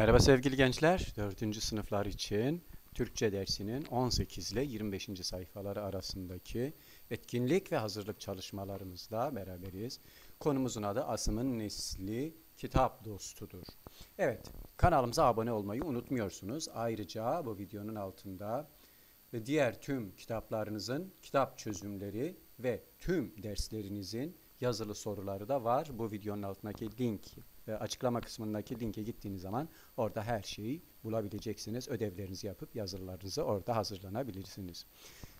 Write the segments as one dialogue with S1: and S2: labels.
S1: Merhaba sevgili gençler. 4. sınıflar için Türkçe dersinin 18 ile 25. sayfaları arasındaki etkinlik ve hazırlık çalışmalarımızla beraberiz. Konumuzun adı Asım'ın Nesli Kitap Dostudur. Evet, kanalımıza abone olmayı unutmuyorsunuz. Ayrıca bu videonun altında diğer tüm kitaplarınızın kitap çözümleri ve tüm derslerinizin yazılı soruları da var. Bu videonun altındaki link e, açıklama kısmındaki linke gittiğiniz zaman orada her şeyi bulabileceksiniz. Ödevlerinizi yapıp yazılarınızı orada hazırlanabilirsiniz.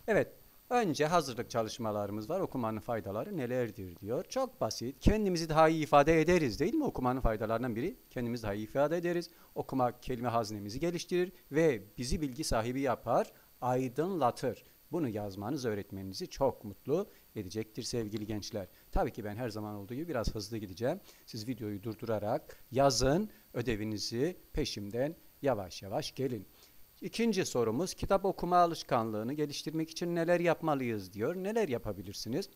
S1: Evet, önce hazırlık çalışmalarımız var. Okumanın faydaları nelerdir diyor. Çok basit. Kendimizi daha iyi ifade ederiz değil mi? Okumanın faydalarından biri kendimizi daha iyi ifade ederiz. Okumak kelime haznemizi geliştirir ve bizi bilgi sahibi yapar, aydınlatır. Bunu yazmanız öğretmeninizi çok mutlu edecektir sevgili gençler. Tabii ki ben her zaman olduğu gibi biraz hızlı gideceğim. Siz videoyu durdurarak yazın ödevinizi peşimden yavaş yavaş gelin. İkinci sorumuz kitap okuma alışkanlığını geliştirmek için neler yapmalıyız diyor. Neler yapabilirsiniz?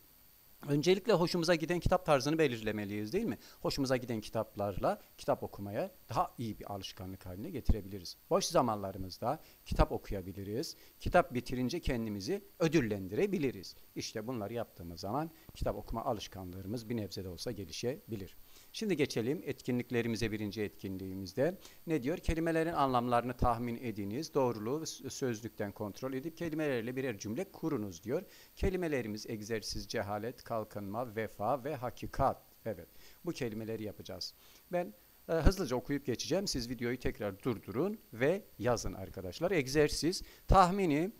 S1: Öncelikle hoşumuza giden kitap tarzını belirlemeliyiz değil mi? Hoşumuza giden kitaplarla kitap okumaya daha iyi bir alışkanlık haline getirebiliriz. Boş zamanlarımızda kitap okuyabiliriz. Kitap bitirince kendimizi ödüllendirebiliriz. İşte bunları yaptığımız zaman kitap okuma alışkanlığımız bir nebze de olsa gelişebilir. Şimdi geçelim etkinliklerimize birinci etkinliğimizde. Ne diyor? Kelimelerin anlamlarını tahmin ediniz. Doğruluğu sözlükten kontrol edip kelimelerle birer cümle kurunuz diyor. Kelimelerimiz egzersiz, cehalet, kalkınma, vefa ve hakikat. Evet bu kelimeleri yapacağız. Ben e, hızlıca okuyup geçeceğim. Siz videoyu tekrar durdurun ve yazın arkadaşlar. Egzersiz, tahmini,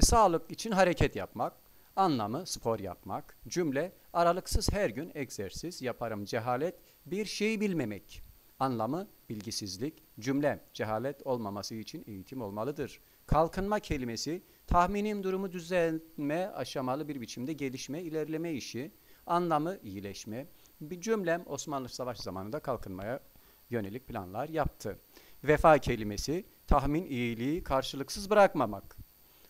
S1: sağlık için hareket yapmak, Anlamı spor yapmak. Cümle aralıksız her gün egzersiz yaparım. Cehalet bir şey bilmemek. Anlamı bilgisizlik. Cümle cehalet olmaması için eğitim olmalıdır. Kalkınma kelimesi tahminim durumu düzelme aşamalı bir biçimde gelişme, ilerleme işi. Anlamı iyileşme. Bir cümlem Osmanlı Savaş zamanında kalkınmaya yönelik planlar yaptı. Vefa kelimesi tahmin iyiliği karşılıksız bırakmamak.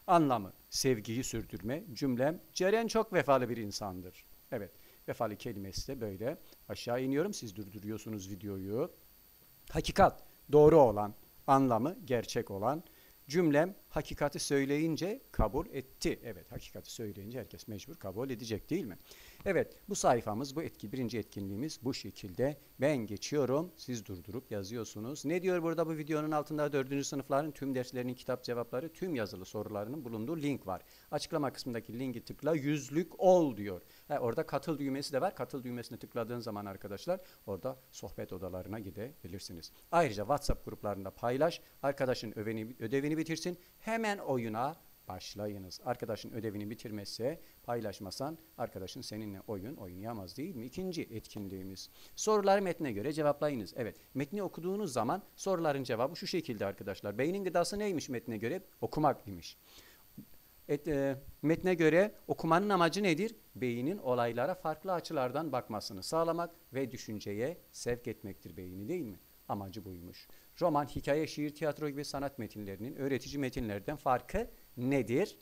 S1: Anlamı sevgiyi sürdürme. Cümlem Ceren çok vefalı bir insandır. Evet vefalı kelimesi de böyle. Aşağı iniyorum siz durduruyorsunuz videoyu. Hakikat doğru olan anlamı gerçek olan. Cümlem hakikati söyleyince kabul etti. Evet hakikati söyleyince herkes mecbur kabul edecek değil mi? Evet bu sayfamız bu etki birinci etkinliğimiz bu şekilde. Ben geçiyorum siz durdurup yazıyorsunuz. Ne diyor burada bu videonun altında dördüncü sınıfların tüm derslerinin kitap cevapları tüm yazılı sorularının bulunduğu link var. Açıklama kısmındaki linki tıkla yüzlük ol diyor. He, orada katıl düğmesi de var. Katıl düğmesine tıkladığın zaman arkadaşlar orada sohbet odalarına gidebilirsiniz. Ayrıca WhatsApp gruplarında paylaş. Arkadaşın ödevini, ödevini bitirsin. Hemen oyuna başlayınız. Arkadaşın ödevini bitirmezse paylaşmasan arkadaşın seninle oyun oynayamaz değil mi? İkinci etkinliğimiz. Soruları metne göre cevaplayınız. Evet metni okuduğunuz zaman soruların cevabı şu şekilde arkadaşlar. Beynin gıdası neymiş metne göre? Okumak imiş. Et, e, metne göre okumanın amacı nedir? Beynin olaylara farklı açılardan bakmasını sağlamak ve düşünceye sevk etmektir beyni değil mi? Amacı buymuş. Roman, hikaye, şiir, tiyatro gibi sanat metinlerinin öğretici metinlerden farkı nedir?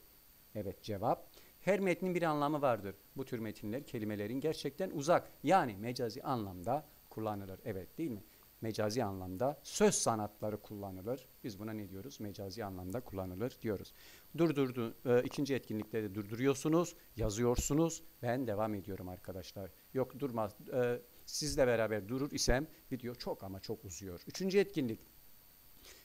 S1: Evet cevap. Her metnin bir anlamı vardır. Bu tür metinler kelimelerin gerçekten uzak yani mecazi anlamda kullanılır. Evet değil mi? Mecazi anlamda söz sanatları kullanılır. Biz buna ne diyoruz? Mecazi anlamda kullanılır diyoruz. Durdurdu. E, ikinci etkinlikte de durduruyorsunuz, yazıyorsunuz. Ben devam ediyorum arkadaşlar. Yok durmaz. E, sizle beraber durur isem video çok ama çok uzuyor. Üçüncü etkinlik.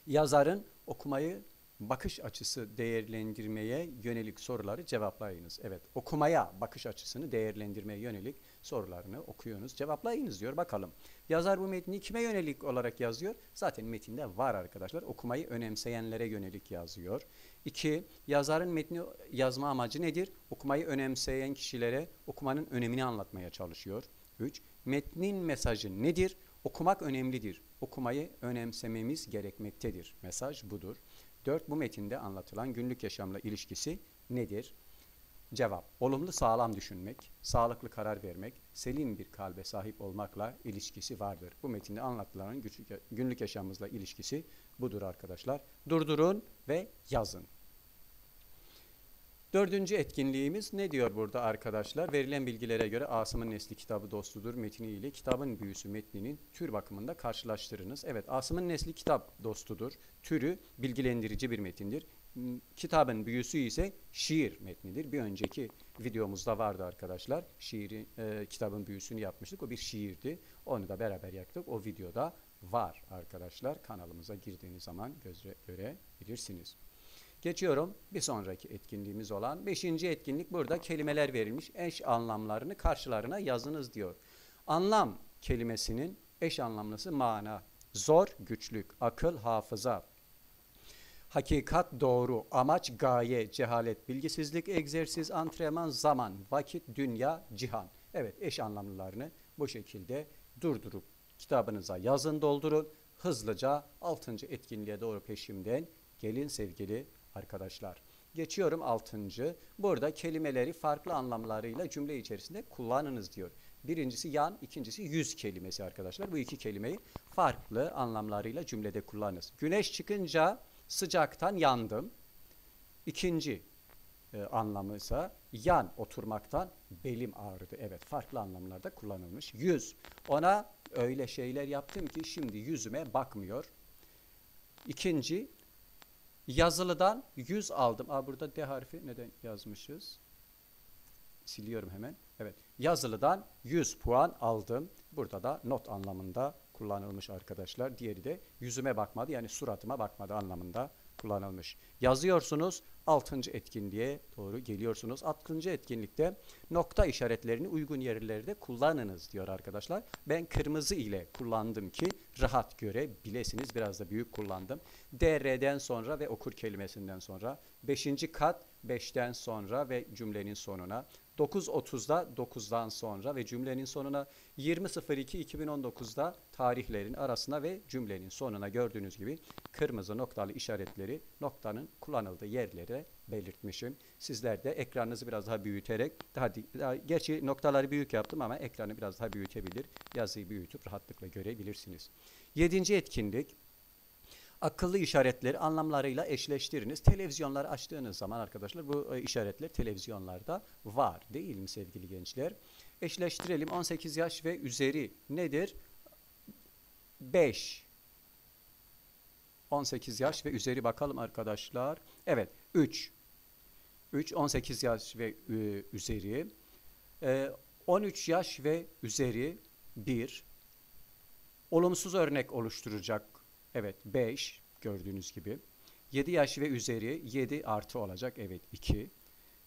S1: Yazarın okumayı bakış açısı değerlendirmeye yönelik soruları cevaplayınız. Evet, okumaya bakış açısını değerlendirmeye yönelik sorularını okuyunuz. Cevaplayınız diyor. Bakalım. Yazar bu metni kime yönelik olarak yazıyor? Zaten metinde var arkadaşlar. Okumayı önemseyenlere yönelik yazıyor. İki, yazarın metni yazma amacı nedir? Okumayı önemseyen kişilere okumanın önemini anlatmaya çalışıyor. Üç, metnin mesajı nedir? Okumak önemlidir. Okumayı önemsememiz gerekmektedir. Mesaj budur. 4. Bu metinde anlatılan günlük yaşamla ilişkisi nedir? Cevap. Olumlu sağlam düşünmek, sağlıklı karar vermek, selim bir kalbe sahip olmakla ilişkisi vardır. Bu metinde anlatılan günlük yaşamımızla ilişkisi budur arkadaşlar. Durdurun ve yazın. Dördüncü etkinliğimiz ne diyor burada arkadaşlar? Verilen bilgilere göre Asım'ın Nesli kitabı dostudur metni ile kitabın büyüsü metninin tür bakımında karşılaştırınız. Evet Asım'ın Nesli kitap dostudur. Türü bilgilendirici bir metindir. M, Kitabın büyüsü ise şiir metnidir. Bir önceki videomuzda vardı arkadaşlar. Şiirin, e, kitabın büyüsünü yapmıştık. O bir şiirdi. Onu da beraber yaptık. O videoda var arkadaşlar. Kanalımıza girdiğiniz zaman göze görebilirsiniz. Geçiyorum bir sonraki etkinliğimiz olan beşinci etkinlik burada kelimeler verilmiş eş anlamlarını karşılarına yazınız diyor. Anlam kelimesinin eş anlamlısı mana, zor, güçlük, akıl, hafıza, hakikat, doğru, amaç, gaye, cehalet, bilgisizlik, egzersiz, antrenman, zaman, vakit, dünya, cihan. Evet eş anlamlılarını bu şekilde durdurup kitabınıza yazın doldurun. Hızlıca 6. etkinliğe doğru peşimden gelin sevgili arkadaşlar. Geçiyorum 6. Burada kelimeleri farklı anlamlarıyla cümle içerisinde kullanınız diyor. Birincisi yan, ikincisi yüz kelimesi arkadaşlar. Bu iki kelimeyi farklı anlamlarıyla cümlede kullanınız. Güneş çıkınca sıcaktan yandım. İkinci e, anlamı ise yan oturmaktan belim ağrıdı. Evet farklı anlamlarda kullanılmış. Yüz. Ona öyle şeyler yaptım ki şimdi yüzüme bakmıyor. İkinci yazılıdan yüz aldım. Aa, burada D harfi neden yazmışız? Siliyorum hemen. Evet. Yazılıdan 100 puan aldım. Burada da not anlamında kullanılmış arkadaşlar. Diğeri de yüzüme bakmadı yani suratıma bakmadı anlamında kullanılmış. Yazıyorsunuz 6. etkinliğe doğru geliyorsunuz. 6. etkinlikte nokta işaretlerini uygun yerlerde kullanınız diyor arkadaşlar. Ben kırmızı ile kullandım ki rahat görebilesiniz. Biraz da büyük kullandım. DR'den sonra ve okur kelimesinden sonra 5. kat 5'ten sonra ve cümlenin sonuna 9.30'da 9'dan sonra ve cümlenin sonuna 20.02.2019'da tarihlerin arasına ve cümlenin sonuna gördüğünüz gibi kırmızı noktalı işaretleri noktanın kullanıldığı yerlere belirtmişim. Sizler de ekranınızı biraz daha büyüterek daha, daha gerçi noktaları büyük yaptım ama ekranı biraz daha büyütebilir. Yazıyı büyütüp rahatlıkla görebilirsiniz. Yedinci etkinlik akıllı işaretleri anlamlarıyla eşleştiriniz. Televizyonları açtığınız zaman arkadaşlar bu e, işaretler televizyonlarda var değil mi sevgili gençler? Eşleştirelim 18 yaş ve üzeri nedir? 5 18 yaş ve üzeri bakalım arkadaşlar. Evet 3 3 18 yaş ve üzeri e, 13 yaş ve üzeri 1 olumsuz örnek oluşturacak Evet 5 gördüğünüz gibi. 7 yaş ve üzeri 7 artı olacak. Evet 2.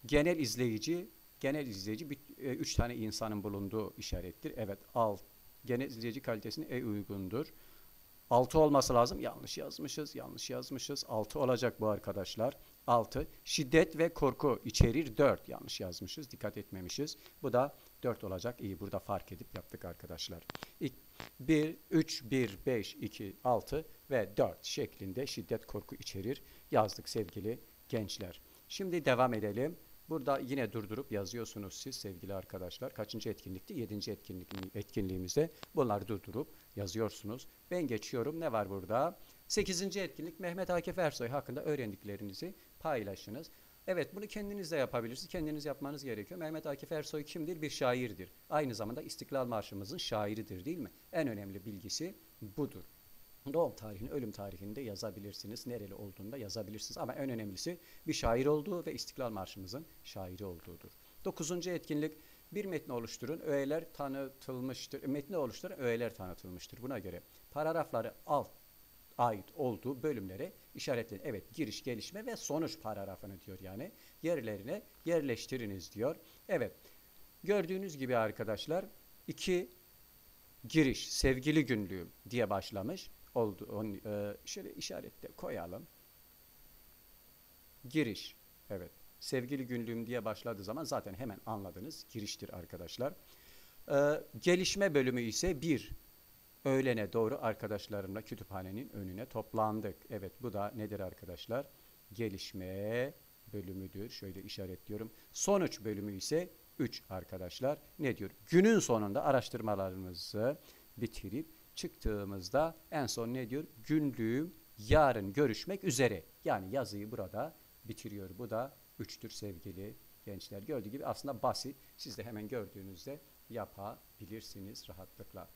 S1: Genel izleyici genel izleyici 3 e, tane insanın bulunduğu işarettir. Evet alt. Genel izleyici kalitesine e uygundur. 6 olması lazım. Yanlış yazmışız. Yanlış yazmışız. 6 olacak bu arkadaşlar. 6. Şiddet ve korku içerir 4. Yanlış yazmışız. Dikkat etmemişiz. Bu da 4 olacak. İyi burada fark edip yaptık arkadaşlar. 1, 3, 1, 5, 2, 6 ve 4 şeklinde şiddet korku içerir. Yazdık sevgili gençler. Şimdi devam edelim. Burada yine durdurup yazıyorsunuz siz sevgili arkadaşlar. Kaçıncı etkinlikti? Yedinci etkinlik, etkinliğimizde bunları durdurup yazıyorsunuz. Ben geçiyorum. Ne var burada? Sekizinci etkinlik Mehmet Akif Ersoy hakkında öğrendiklerinizi paylaşınız. Evet bunu kendiniz de yapabilirsiniz. Kendiniz yapmanız gerekiyor. Mehmet Akif Ersoy kimdir? Bir şairdir. Aynı zamanda İstiklal Marşımızın şairidir değil mi? En önemli bilgisi budur. Doğum tarihini, ölüm tarihini de yazabilirsiniz. Nereli olduğunu da yazabilirsiniz. Ama en önemlisi bir şair olduğu ve İstiklal Marşımızın şairi olduğudur. Dokuzuncu etkinlik bir metni oluşturun. Öğeler tanıtılmıştır. Metni oluşturun. Öğeler tanıtılmıştır. Buna göre paragrafları alt ait olduğu bölümlere işaretleyin. Evet giriş, gelişme ve sonuç paragrafını diyor yani. Yerlerine yerleştiriniz diyor. Evet gördüğünüz gibi arkadaşlar iki giriş sevgili günlüğüm diye başlamış. Oldu. E, şöyle işarette koyalım. Giriş. Evet. Sevgili günlüğüm diye başladığı zaman zaten hemen anladınız. Giriştir arkadaşlar. Ee, gelişme bölümü ise bir öğlene doğru arkadaşlarımla kütüphanenin önüne toplandık. Evet bu da nedir arkadaşlar? Gelişme bölümüdür. Şöyle işaretliyorum. Sonuç bölümü ise 3 arkadaşlar. Ne diyor? Günün sonunda araştırmalarımızı bitirip çıktığımızda en son ne diyor? Günlüğüm yarın görüşmek üzere. Yani yazıyı burada bitiriyor. Bu da 3'tür sevgili gençler. Gördüğü gibi aslında basit. Siz de hemen gördüğünüzde yapabilirsiniz rahatlıkla.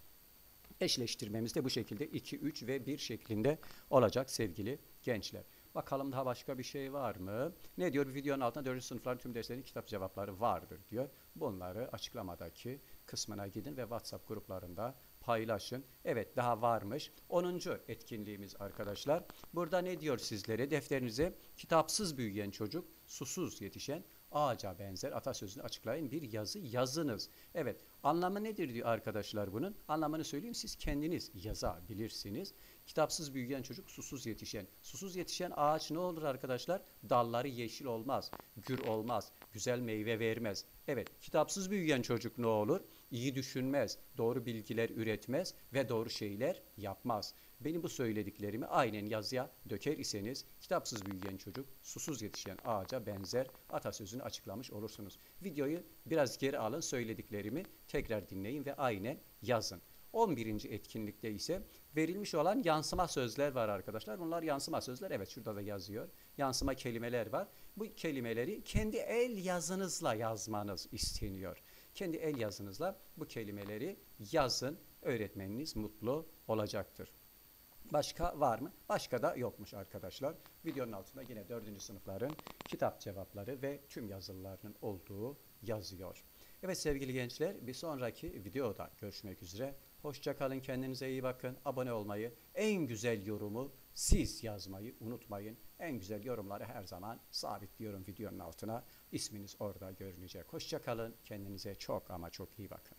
S1: Eşleştirmemiz de bu şekilde 2, 3 ve 1 şeklinde olacak sevgili gençler. Bakalım daha başka bir şey var mı? Ne diyor? Bir videonun altında 4. sınıfların tüm derslerinin kitap cevapları vardır diyor. Bunları açıklamadaki kısmına gidin ve WhatsApp gruplarında paylaşın. Evet daha varmış. 10. etkinliğimiz arkadaşlar. Burada ne diyor sizlere? Defterinize kitapsız büyüyen çocuk, susuz yetişen ağaca benzer atasözünü açıklayın bir yazı yazınız. Evet anlamı nedir diyor arkadaşlar bunun? Anlamını söyleyeyim siz kendiniz yazabilirsiniz. Kitapsız büyüyen çocuk susuz yetişen. Susuz yetişen ağaç ne olur arkadaşlar? Dalları yeşil olmaz, gür olmaz, güzel meyve vermez. Evet kitapsız büyüyen çocuk ne olur? İyi düşünmez, doğru bilgiler üretmez ve doğru şeyler yapmaz. Benim bu söylediklerimi aynen yazıya döker iseniz kitapsız büyüyen çocuk susuz yetişen ağaca benzer atasözünü açıklamış olursunuz. Videoyu biraz geri alın söylediklerimi tekrar dinleyin ve aynen yazın. 11. etkinlikte ise verilmiş olan yansıma sözler var arkadaşlar. Bunlar yansıma sözler. Evet şurada da yazıyor. Yansıma kelimeler var. Bu kelimeleri kendi el yazınızla yazmanız isteniyor. Kendi el yazınızla bu kelimeleri yazın. Öğretmeniniz mutlu olacaktır. Başka var mı? Başka da yokmuş arkadaşlar. Videonun altında yine 4. sınıfların kitap cevapları ve tüm yazılarının olduğu yazıyor. Evet sevgili gençler bir sonraki videoda görüşmek üzere. Hoşçakalın kendinize iyi bakın. Abone olmayı, en güzel yorumu siz yazmayı unutmayın. En güzel yorumları her zaman sabitliyorum videonun altına. İsminiz orada görünecek. Hoşçakalın kendinize çok ama çok iyi bakın.